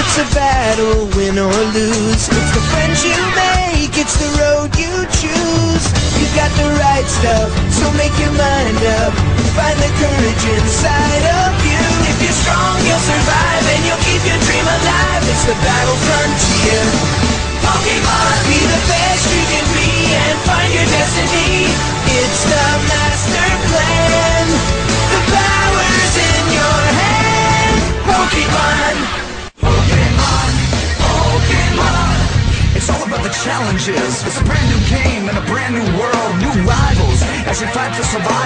It's a battle, win or lose. It's the friends you make, it's the road you choose. You got the right stuff, so make your mind up. Find the courage inside of you. If you're strong, you'll survive and you'll keep your dream alive. It's the battle frontier. Pokemon, be the best you challenges. It's a brand new game and a brand new world, new rivals as you fight for survival.